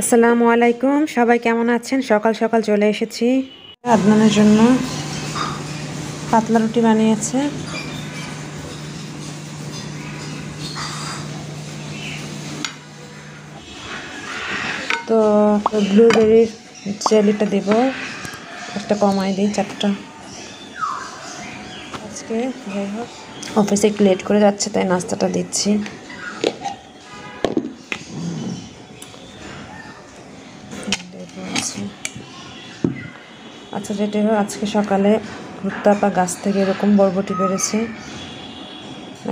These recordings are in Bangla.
আসসালামু আলাইকুম। সবাই কেমন আছেন? সকাল সকাল চলে এসেছি। আদনানের জন্য পাতলা রুটি বানিয়েছে। তো ব্লুবেরির জেলিটা দেব। একটা কমাই দিই, চারটা। আজকে যাই হোক অফিসে একটু লেট করে যাচ্ছে, তাই নাস্তাটা দিচ্ছি। আচ্ছা যেটা আজকে সকালে ভুট্টাপা গাছ থেকে এরকম বরবটি পেরেছে।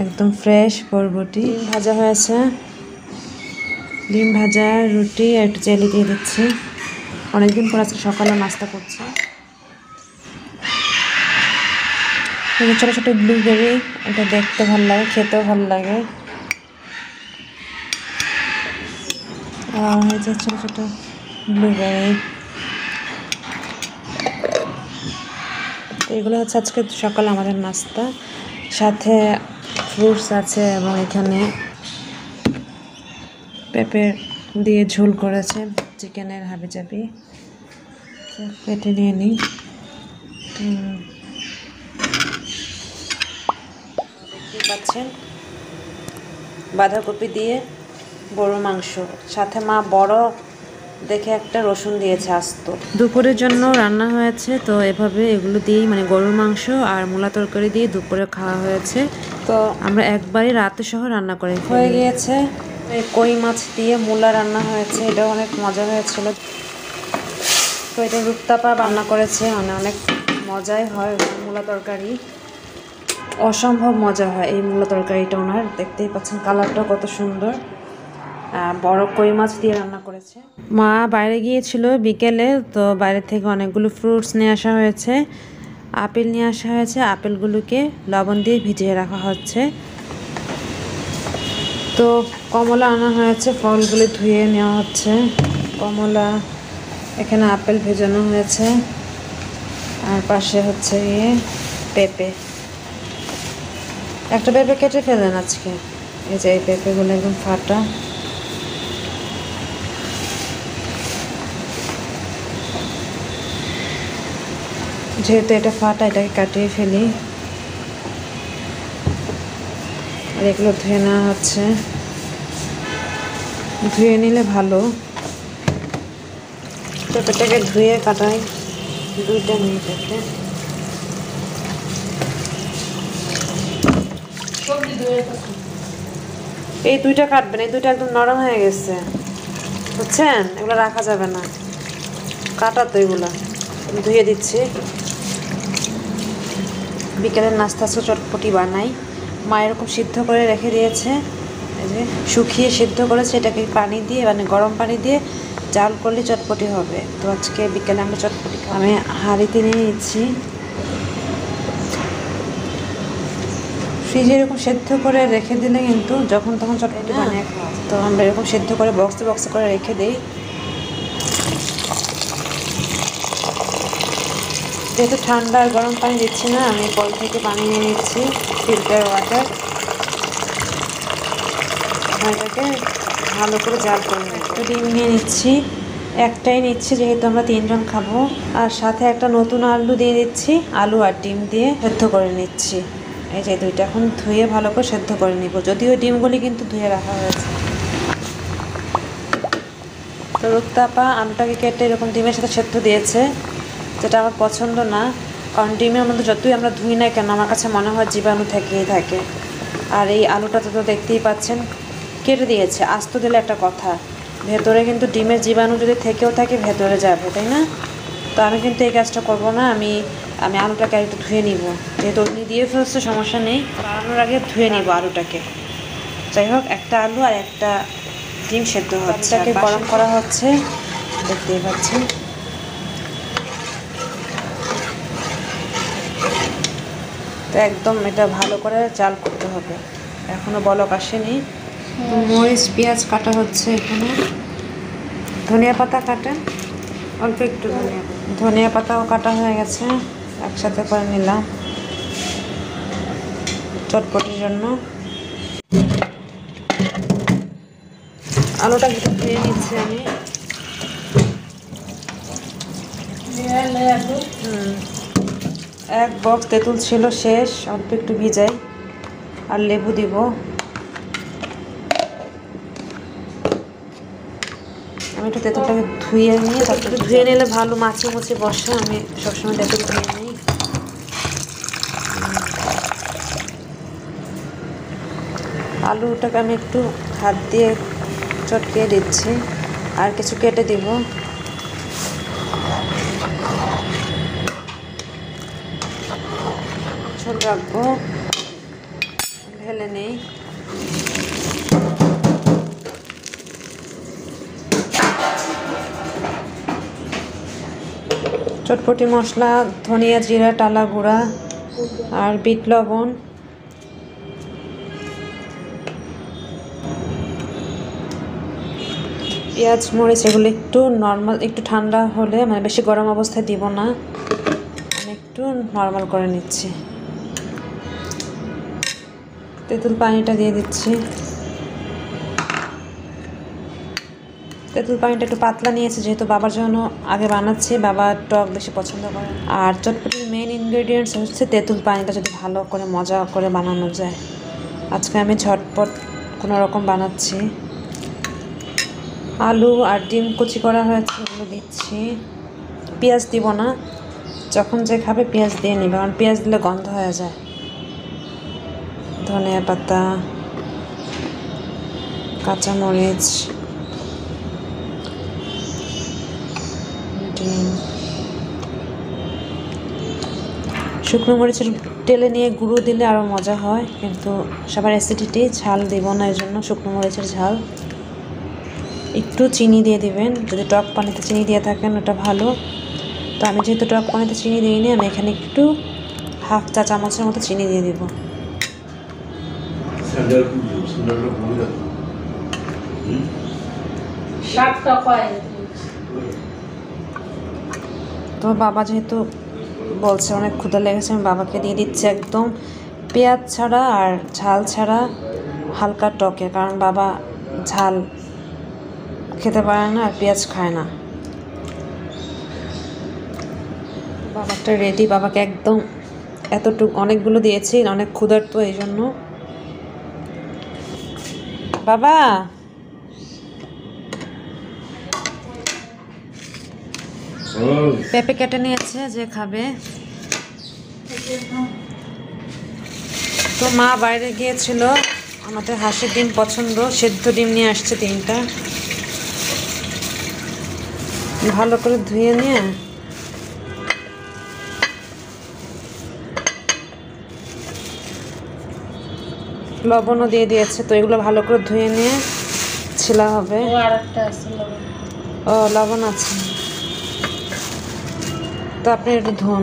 একদম ফ্রেশ বরবটি। ভাজা হয়েছে। ডিম ভাজা, রুটি আর একটু জেলি দিয়ে দিচ্ছি। অনেকদিন পর আজকে সকালে নাস্তা করছি। ছোটো ছোটো ব্লুবেরি এটা দেখতে ভালো লাগে, খেতেও ভালো লাগে। আর হয়েছে ছোটো ছোটো ব্লুবেরি এগুলো হচ্ছে আজকে সকালে আমাদের নাস্তা। সাথে ফ্রুটস আছে এবং এখানে পেঁপে দিয়ে ঝোল করেছে, চিকেনের হাবি জাবি পেটে নিয়ে নিই। পাচ্ছেন, বাঁধাকপি দিয়ে গরু মাংস। সাথে মা বড় দেখে একটা রসুন দিয়েছে আস্ত। দুপুরের জন্য রান্না হয়েছে তো এভাবে এগুলো দিয়েই মানে গরুর মাংস আর মূলা তরকারি দিয়ে দুপুরে খাওয়া হয়েছে। তো আমরা একবারই রাতে সহ রান্না করে হয়ে গিয়েছে। কই মাছ দিয়ে মূলা রান্না হয়েছে এটাও অনেক মজা হয়েছিল। তো এটা রূপতাপা রান্না করেছে মানে অনেক মজাই হয় মূলা তরকারি। অসম্ভব মজা হয় এই মূলা তরকারিটা ওনার দেখতেই পাচ্ছেন কালারটা কত সুন্দর। বড় কই মাছ দিয়ে রান্না করেছে। মা বাইরে গিয়েছিল বিকেলে, তো বাইরে থেকে অনেকগুলো ফ্রুটস নিয়ে আসা হয়েছে, আপেল নিয়ে আসা হয়েছে, আপেলগুলোকে লবণ দিয়ে ভিজিয়ে রাখা হচ্ছে। তো কমলা আনা হয়েছে, ফলগুলো ধুয়ে নেওয়া হচ্ছে। কমলা, এখানে আপেল ভেজানো হয়েছে। আর পাশে হচ্ছে গিয়ে পেঁপে। একটা পেঁপে কেটে ফেলেন আজকে। এই যে এই পেঁপেগুলো একদম ফাটা। যেহেতু এটা ফাটা এটাকে কাটিয়ে ফেলি। আর এগুলো ধুয়ে নেওয়া হচ্ছে। ধুয়ে নিলে ভালো। পেঁপেটাকে ধুয়ে কাটাই দুইটা নিয়ে পেঁপে এই দুইটা কাটবেন এই দুইটা একদম নরম হয়ে গেছে। বুঝছেন? এগুলো রাখা যাবে না। কাটা তো এগুলো। ধুয়ে দিচ্ছি। বিকেলের নাস্তা চটপটি বানাই। মা এরকম সিদ্ধ করে রেখে দিয়েছে। এই যে শুকিয়ে সিদ্ধ করেছে এটাকে পানি দিয়ে মানে গরম পানি দিয়ে জাল করলে চটপটি হবে। তো আজকে বিকেলে আমরা চটপটি আমি হাঁড়িতে নিয়ে নিচ্ছি। ফ্রিজে এরকম সেদ্ধ করে রেখে দিলে কিন্তু যখন তখন চটপটি বানিয়ে খাওয়া তো আমরা এরকম সেদ্ধ করে বক্সে বক্সে করে রেখে দিই। যেহেতু ঠান্ডা, আর গরম পানি দিচ্ছি না, আমি কল থেকে পানি নিয়ে নিচ্ছি ফিল্টার ওয়াটার এটাকে ভালো করে জাল করে একটা ডিম নিয়ে নিচ্ছি। একটাই নিচ্ছি, যেহেতু আমরা তিনজন খাব। আর সাথে একটা নতুন আলু দিয়ে দিচ্ছি, আলু আর ডিম দিয়ে সেদ্ধ করে নিচ্ছি। এই যে দুইটা এখন ধুয়ে ভালো করে সেদ্ধ করে নিব। যদিও ডিমগুলি কিন্তু ধুয়ে রাখা হয়েছে। তো রুক্তাপা আলুটাকে কেটে এরকম ডিমের সাথে সেদ্ধ দিয়েছে। যেটা আমার পছন্দ না কারণ ডিমের মধ্যে যতই আমরা ধুই না কেন আমার কাছে মনে হয় জীবাণু থেকেই থাকে। আর এই আলুটা তো দেখতেই পাচ্ছেন কেটে দিয়েছে আস্ত দিলে একটা কথা। ভেতরে কিন্তু ডিমের জীবাণু যদি থেকেও থাকে ভেতরে যাবে তাই না? তো আমি কিন্তু এই কাজটা করব না আমি আমি আলুটাকে একটু ধুয়ে নিব। যেহেতু অগ্নি দিয়ে ফেলছে সমস্যা নেই বানানোর আগে ধুয়ে নিব আলুটাকে। যাই হোক একটা আলু আর একটা ডিম সেদ্ধ হচ্ছে গরম করা হচ্ছে। দেখতেই পাচ্ছেন। তো একদম এটা ভালো করে চাল করতে হবে। এখনও বলক আসেনি। হ্যাঁ। মরিচ পেঁয়াজ কাটা হচ্ছে এখানে। ধনিয়া পাতা কাটা অল্প একটু ধনিয়া ধনিয়া পাতাও কাটা হয়ে গেছে। একসাথে করে নিলাম। চটপটির জন্য। আলুটা কিছু ধুয়ে নিচ্ছি আমি। এক বক্স তেঁতুল ছিল শেষ অল্প একটু ভিজাই আর লেবু দিব। আমি একটু তেঁতুলটাকে ধুয়ে নিয়ে তারপরে ধুয়ে নিলে ভালো মাছে মুছে বসে আমি সবসময় তেঁতুল ধুয়ে নিই। আলুটাকে আমি একটু হাত দিয়ে চটকে দিচ্ছি আর কিছু কেটে দিব। রাখব। ঢেলে নেই। চটপটি মশলা, ধনিয়া জিরা, টালা গুঁড়া আর বিট লবণ। পেঁয়াজ, মরিচ এগুলো একটু নর্মাল একটু ঠান্ডা হলে মানে বেশি গরম অবস্থায় দিব না। আমি একটু নর্মাল করে নিচ্ছি। তেঁতুল পানিটা দিয়ে দিচ্ছি। তেঁতুল পানিটা একটু পাতলা নিয়েছে, যেহেতু বাবার জন্য আগে বানাচ্ছি, বাবা টক বেশি পছন্দ করে আর চটপটির মেন ইনগ্রেডিয়েন্টস হচ্ছে তেঁতুল পানিটা, যদি ভালো করে, মজা করে বানানো যায়। আজকে আমি ঝটপট কোনো রকম বানাচ্ছি। আলু আর ডিম কুচি করা হয়েছে ওগুলো দিচ্ছি। পেঁয়াজ দিব না, যখন যে খাবে পেঁয়াজ দিয়ে নিবে, কারণ পেঁয়াজ দিলে গন্ধ হয়ে যায়। ধনিয়া পাতা কাঁচামরিচ শুকনো মরিচের তেলে নিয়ে গুঁড়ো দিলে আরও মজা হয়, কিন্তু সবার অ্যাসিডিটি ঝাল দিব না এই জন্য শুকনো মরিচের ঝাল। একটু চিনি দিয়ে দিবেন, যদি টক পানিতে চিনি দিয়ে থাকেন, ওটা ভালো। তো আমি যেহেতু টক পানিতে চিনি দিইনি, আমি এখানে একটু হাফ চা চামচের মতো চিনি দিয়ে দিব। তো বাবা যেহেতু বলছে অনেক ক্ষুদা লেগেছে আমি বাবাকে দিয়ে দিচ্ছি একদম। পেঁয়াজ ছাড়া আর ঝাল ছাড়া হালকা টকে কারণ বাবা ঝাল খেতে পারে না আর পেঁয়াজ খায় না। বাবাটা রেডি বাবাকে একদম এতটুকু অনেকগুলো দিয়েছি অনেক ক্ষুধার্ত এই জন্য। বাবা। পেঁপে কেটে নিয়েছে, যে খাবে। তো মা বাইরে গিয়েছিল। আমাদের হাঁসের ডিম পছন্দ, সেদ্ধ ডিম নিয়ে আসছে তিনটা। ভালো করে ধুয়ে নিয়ে লবণও দিয়ে দিয়েছে তো এগুলো ভালো করে ধুয়ে নিয়ে ছিলা হবে। ও লবণ। আছে। তো আপনি একটু ধুন।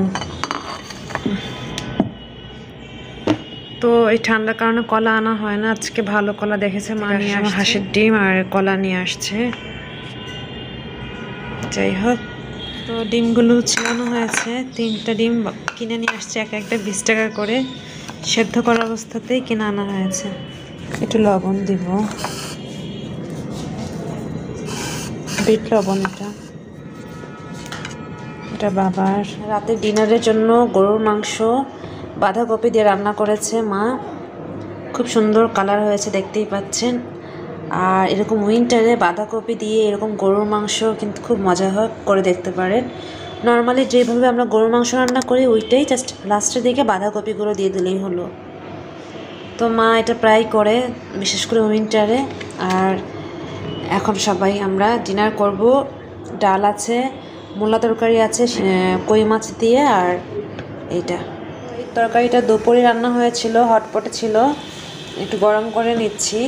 তো এই ঠান্ডার কারণে কলা আনা হয় না আজকে ভালো কলা দেখেছে মা নিয়ে হাঁসের ডিম আর কলা নিয়ে আসছে। যাই হোক। তো ডিমগুলো ছিলানো হয়েছে তিনটা ডিম কিনে নিয়ে আসছে এক একটা বিশ টাকা করে। সেদ্ধ করা অবস্থাতেই কিনে আনা হয়েছে। একটু লবণ দিব। বিট লবণ এটা। এটা বাবার। রাতে ডিনারের জন্য গরুর মাংস, বাঁধাকপি দিয়ে রান্না করেছে মা। খুব সুন্দর কালার হয়েছে, দেখতেই পাচ্ছেন। আর এরকম উইন্টারে বাঁধাকপি দিয়ে এরকম গরুর মাংস কিন্তু খুব মজা হয়, করে দেখতে পারেন। নর্মালি যেভাবে আমরা গরুর মাংস রান্না করি ওইটাই জাস্ট লাস্টের দিকে বাঁধাকপিগুলো দিয়ে দিলেই হলো। তো মা এটা প্রায় করে বিশেষ করে উইন্টারে আর এখন সবাই আমরা ডিনার করব। ডাল আছে মূলা তরকারি আছে কই মাছ দিয়ে আর এইটা। এই তরকারিটা দুপুরে রান্না হয়েছিল হটপটে ছিল। একটু গরম করে নিচ্ছি।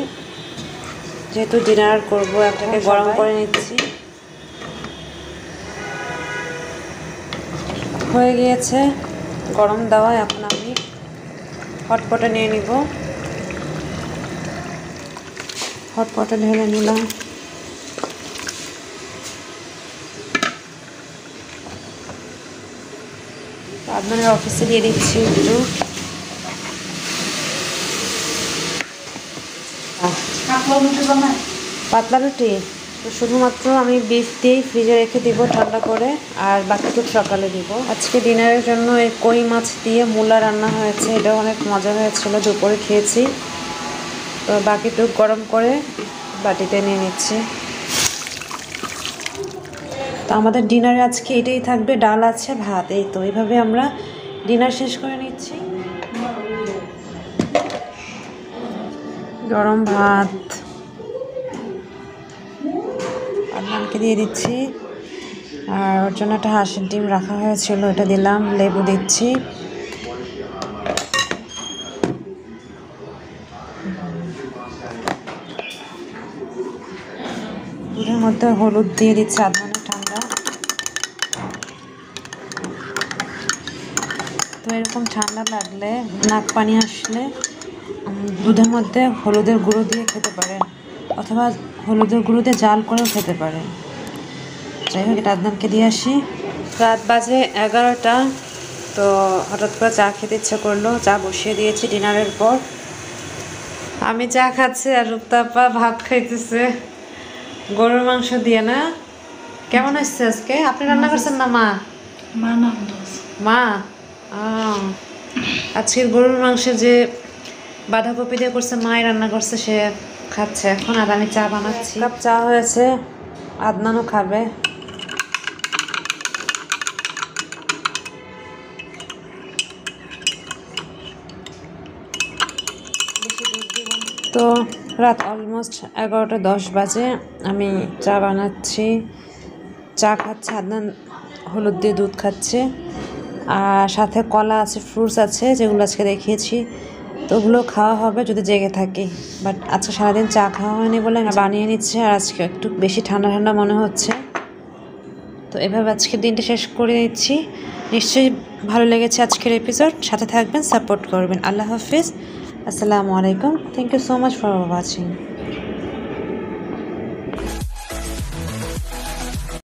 যেহেতু ডিনার করব একটাকে গরম করে নিচ্ছি। হয়ে গিয়েছে। গরম দেওয়া এখন আমি হটপটে নিয়ে নিব। হটপটে ঢেলে নিলাম। আপনাদের অফিসে দিয়ে দিচ্ছি একটু। পাতলা রুটি? তো শুধুমাত্র আমি বিফ দিয়েই ফ্রিজে রেখে দিব ঠান্ডা করে, আর বাকিটুক সকালে দিব। আজকে ডিনারের জন্য এই কই মাছ দিয়ে মূলা রান্না হয়েছে এটা অনেক মজা হয়েছিল, দুপুরে খেয়েছি। তো বাকিটুক গরম করে বাটিতে নিয়ে নিচ্ছি। তো আমাদের ডিনারে আজকে এটাই থাকবে, ডাল আছে, ভাত, এই তো। এইভাবে আমরা ডিনার শেষ করে নিচ্ছি। গরম ভাত। আদনানকে দিয়ে দিচ্ছি। আর ওর জন্য একটা হাঁসের ডিম রাখা হয়েছিল এটা দিলাম, লেবু দিচ্ছি। দুধের মধ্যে হলুদ দিয়ে দিচ্ছি আদনানের ঠান্ডা। তো এরকম ঠান্ডা লাগলে, নাক পানি আসলে দুধের মধ্যে হলুদের গুঁড়ো দিয়ে খেতে পারেন। অথবা হলুদের গুঁড়ো দিয়ে জাল করেও খেতে পারেন যাই হোক এটা আদনানকে দিয়ে আসি। রাত বাজে এগারোটা তো হঠাৎ করে চা খেতে ইচ্ছে করল। চা বসিয়ে দিয়েছি ডিনারের পর। আমি চা খাচ্ছি আর রূপতাপা ভাত খাইতেছে। গরুর মাংস দিয়ে না? কেমন হচ্ছে আজকে? আপনি রান্না করছেন না মা মানাম দোষ মা? আজকের গরুর মাংসে যে বাঁধাকপি দিয়ে করছে মাই রান্না করছে সে খাচ্ছে। এখন আর আমি চা বানাচ্ছি। কাপ চা হয়েছে। আদনানও খাবে। তো রাত অলমোস্ট এগারোটা দশ বাজে। আমি চা বানাচ্ছি। চা খাচ্ছে, আদনান হলুদ দিয়ে দুধ খাচ্ছে। আর সাথে কলা আছে, ফ্রুটস আছে, যেগুলো আজকে দেখিয়েছি। তো ওগুলো খাওয়া হবে যদি জেগে থাকি। বাট আজকে সারাদিন চা খাওয়া হয়নি বলে আমি বানিয়ে নিচ্ছি আর আজকে একটু বেশি ঠান্ডা ঠান্ডা মনে হচ্ছে। তো এভাবে আজকের দিনটা শেষ করে দিচ্ছি নিশ্চয়ই ভালো লেগেছে আজকের এপিসোড সাথে থাকবেন সাপোর্ট করবেন। আল্লাহ হাফিজ। আসসালামু আলাইকুম। Thank you so much for watching